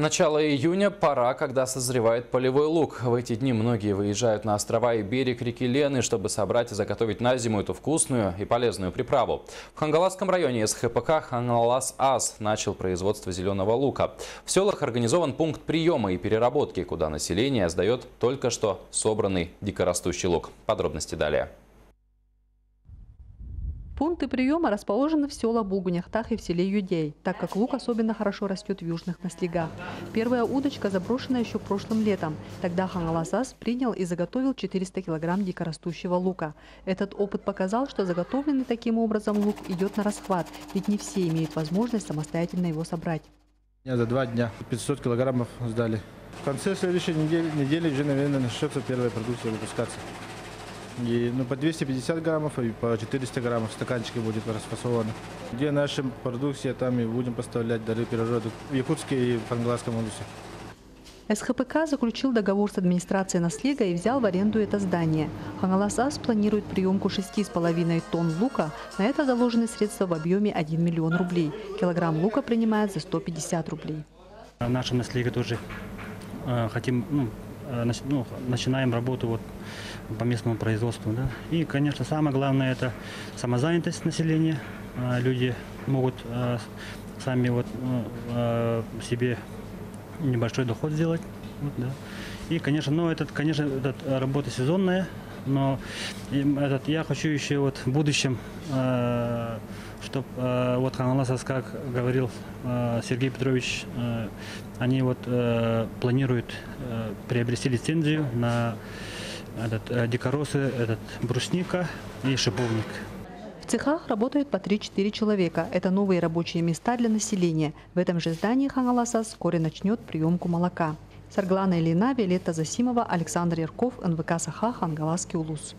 Начало июня – пора, когда созревает полевой лук. В эти дни многие выезжают на острова и берег реки Лены, чтобы собрать и заготовить на зиму эту вкусную и полезную приправу. В Хангаласском районе СХПК «Хангалас-АС» начал производство зеленого лука. В селах организован пункт приема и переработки, куда население сдает только что собранный дикорастущий лук. Подробности далее. Пункты приема расположены в селах Булгунях-Тах и в селе Юдей, так как лук особенно хорошо растет в южных наслегах. Первая удочка заброшена еще прошлым летом. Тогда Хангаласас принял и заготовил 400 килограмм дикорастущего лука. Этот опыт показал, что заготовленный таким образом лук идет на расхват, ведь не все имеют возможность самостоятельно его собрать. За два дня 500 килограммов сдали. В конце следующей недели, недели уже, наверное, начнется первая продукция выпускаться. И, ну, по 250 граммов и по 400 граммов стаканчики будет расфасованы. Где наша продукция, там и будем поставлять дары природы в Якутске и в Английском области. СХПК заключил договор с администрацией Наслега и взял в аренду это здание. Ханалас-АС планирует приемку 6,5 тонн лука. На это заложены средства в объеме 1 миллион рублей. Килограмм лука принимает за 150 рублей. В нашем Наслеге тоже э, хотим, ну, ну, начинаем работу вот по местному производству. Да? И, конечно, самое главное – это самозанятость населения. А, люди могут а, сами вот себе небольшой доход сделать. Вот, да. И, конечно, ну, этот, конечно, этот, работа сезонная, но этот, я хочу еще вот в будущем, э, чтобы э, вот Ханаласас, как говорил э, Сергей Петрович, э, они вот э, планируют э, приобрести лицензию на этот, э, дикоросы, этот, брусника и шиповник. В цехах работают по 3-4 человека. Это новые рабочие места для населения. В этом же здании Ханаласа вскоре начнет приемку молока. Сарглана Ильина, Виолетта Засимова, Александр Ярков, НВК Саха, Хангаласский улус.